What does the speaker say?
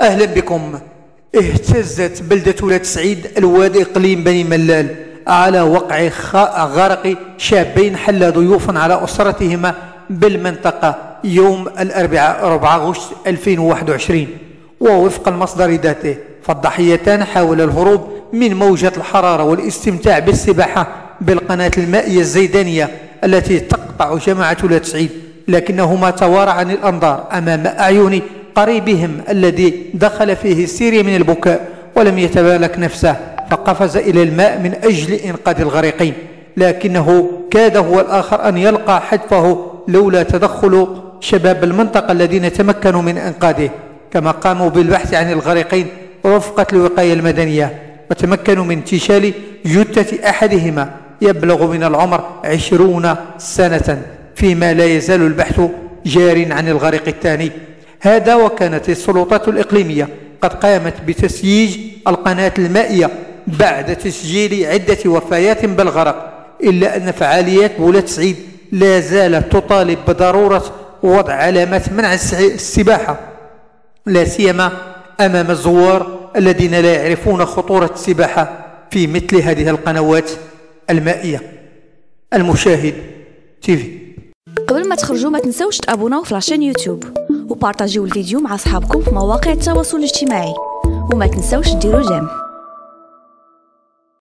أهلا بكم. اهتزت بلدة ولاد سعيد الوادي إقليم بني ملال على وقع غرق شابين حل ضيوفا على أسرتهما بالمنطقة يوم الأربعاء 4 أغسطس 2021 ووفق المصدر ذاته فالضحيتان حاول الهروب من موجة الحرارة والاستمتاع بالسباحة بالقناة المائية الزيدانية التي تقطع جماعة ولاد سعيد لكنهما توارى عن الأنظار أمام أعين قريبهم الذي دخل فيه السير من البكاء ولم يتمالك نفسه فقفز إلى الماء من أجل إنقاذ الغريقين. لكنه كاد هو الآخر أن يلقى حتفه لولا تدخل شباب المنطقة الذين تمكنوا من إنقاذه. كما قاموا بالبحث عن الغريقين وفقة الوقاية المدنية وتمكنوا من انتشال جثة أحدهما يبلغ من العمر عشرون سنة فيما لا يزال البحث جار عن الغريق الثاني. هذا وكانت السلطات الإقليمية قد قامت بتسييج القناة المائية بعد تسجيل عدة وفيات بالغرق إلا أن فعاليات بولاد سعيد لا زالت تطالب بضرورة وضع علامات منع السباحة لا سيما أمام الزوار الذين لا يعرفون خطورة السباحة في مثل هذه القنوات المائية. المشاهد تيفي قبل ما تخرجوا ما تنسوش تابوناو في la chaîne YouTube. وبارطاجيو الفيديو مع أصحابكم في مواقع التواصل الاجتماعي. وما تنسوش ديروا j'aime.